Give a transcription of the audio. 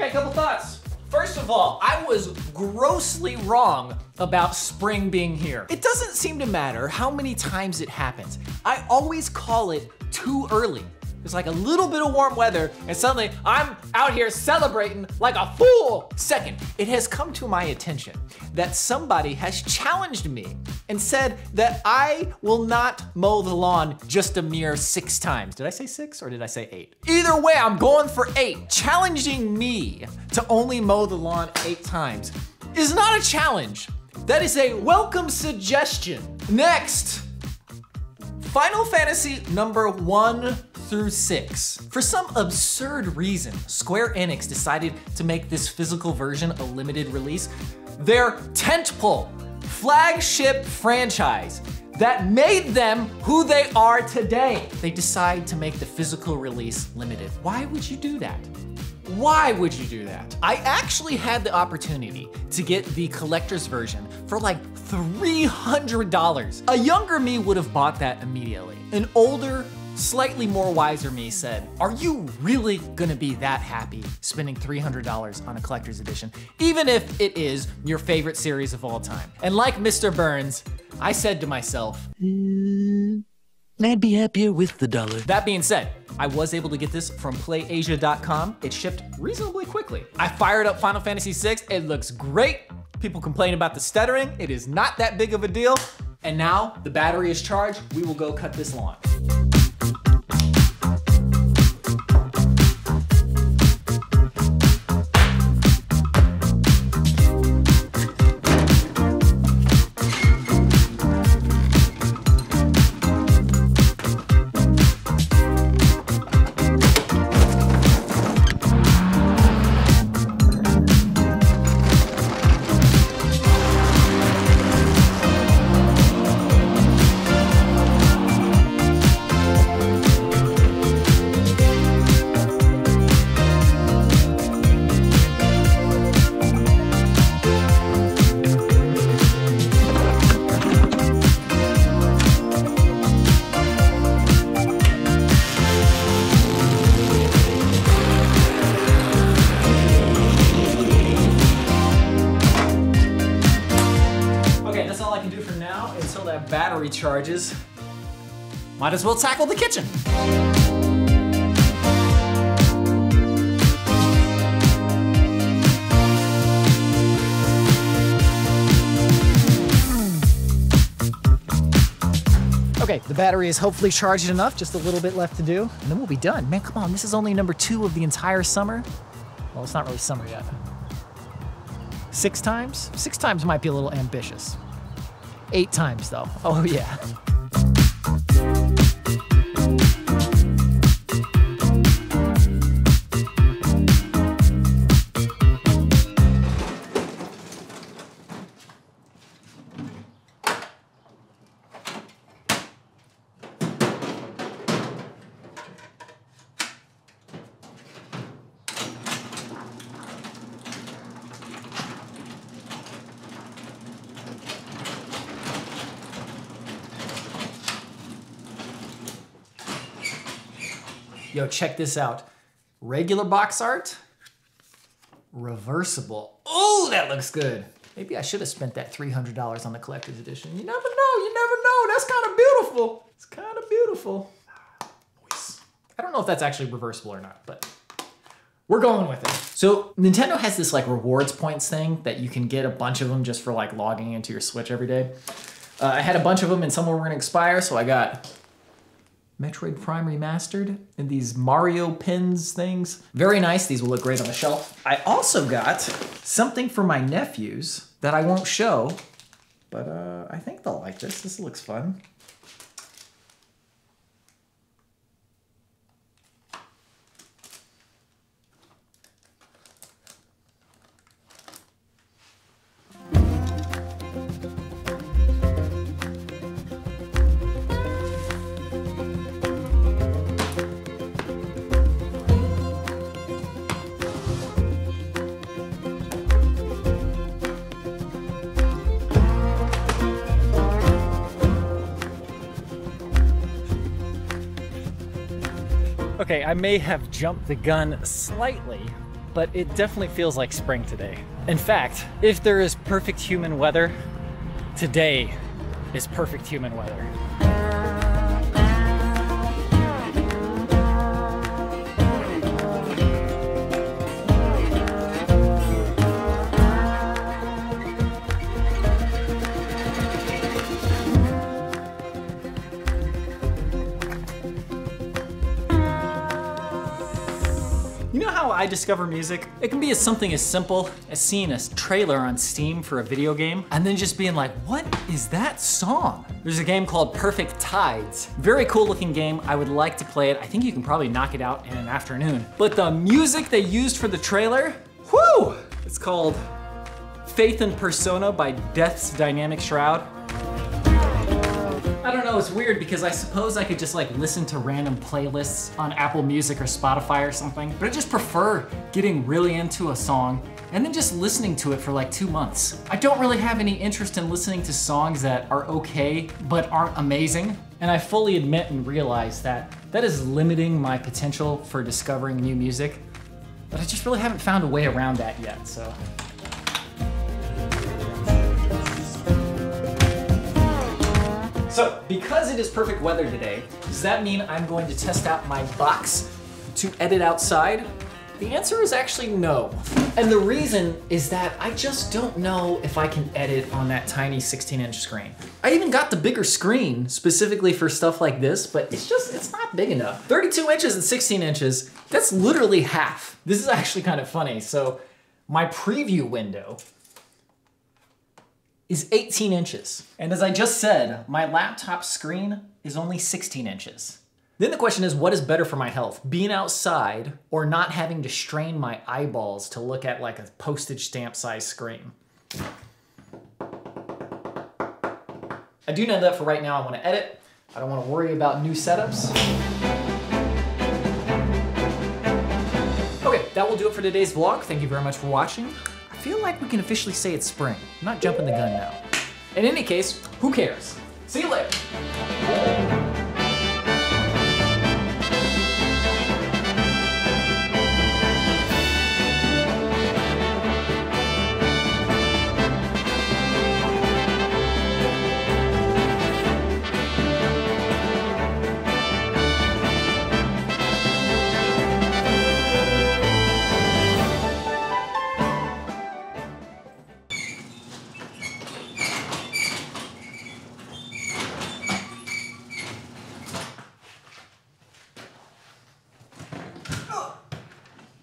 Okay, a couple thoughts. First of all, I was grossly wrong about spring being here. It doesn't seem to matter how many times it happens. I always call it too early. It's like a little bit of warm weather, and suddenly I'm out here celebrating like a fool. Second, it has come to my attention that somebody has challenged me and said that I will not mow the lawn just a mere six times. Did I say six or did I say eight? Either way, I'm going for eight. Challenging me to only mow the lawn eight times is not a challenge. That is a welcome suggestion. Next, Final Fantasy number one through six. For some absurd reason, Square Enix decided to make this physical version a limited release. Their tentpole, flagship franchise that made them who they are today. They decide to make the physical release limited. Why would you do that? Why would you do that? I actually had the opportunity to get the collector's version for like $300. A younger me would have bought that immediately. An older, slightly more wiser me said, Are you really gonna be that happy spending $300 on a collector's edition, even if it is your favorite series of all time? And like Mr. Burns, I said to myself, hmm, I'd be happier with the dollar. That being said, I was able to get this from PlayAsia.com. It shipped reasonably quickly. I fired up Final Fantasy VI. It looks great. People complain about the stuttering. It is not that big of a deal. And now the battery is charged. We will go cut this lawn. Battery charges. Might as well tackle the kitchen. Okay, the battery is hopefully charged enough, just a little bit left to do, and then we'll be done. Man, come on, this is only number two of the entire summer. Well, it's not really summer yet. Six times? Six times might be a little ambitious. Eight times, though. Oh, yeah. Yo, check this out. Regular box art, reversible. Oh, that looks good. Maybe I should have spent that $300 on the collector's edition. You never know, you never know. That's kind of beautiful. It's kind of beautiful. I don't know if that's actually reversible or not, but we're going with it. So Nintendo has this like rewards points thing that you can get a bunch of them just for like logging into your Switch every day. Uh, I had a bunch of them and some of them were gonna expire, so I got Metroid Prime Remastered and these Mario pins things. Very nice. These will look great on the shelf. I also got something for my nephews that I won't show, but uh, I think they'll like this. This looks fun. Okay, I may have jumped the gun slightly, but it definitely feels like spring today. In fact, if there is perfect human weather, today is perfect human weather. You know how I discover music? It can be as something as simple as seeing a trailer on Steam for a video game and then just being like, what is that song? There's a game called Perfect Tides. Very cool looking game. I would like to play it. I think you can probably knock it out in an afternoon. But the music they used for the trailer, whoo! It's called Faith and Persona by Death's Dynamic Shroud. It's weird because I suppose I could just like listen to random playlists on Apple Music or Spotify or something, but I just prefer getting really into a song and then just listening to it for like two months. I don't really have any interest in listening to songs that are okay but aren't amazing, and I fully admit and realize that that is limiting my potential for discovering new music, but I just really haven't found a way around that yet, so. So, because it is perfect weather today, does that mean I'm going to test out my box to edit outside? The answer is actually no. And the reason is that I just don't know if I can edit on that tiny 16 inch screen. I even got the bigger screen specifically for stuff like this, but it's just, it's not big enough. 32 inches and 16 inches, that's literally half. This is actually kind of funny. So my preview window is 18 inches. And as I just said, my laptop screen is only 16 inches. Then the question is, what is better for my health? Being outside or not having to strain my eyeballs to look at like a postage stamp size screen? I do know that for right now I want to edit. I don't want to worry about new setups. Okay, that will do it for today's vlog. Thank you very much for watching. I feel like we can officially say it's spring. I'm not jumping the gun now. In any case, who cares? See you later.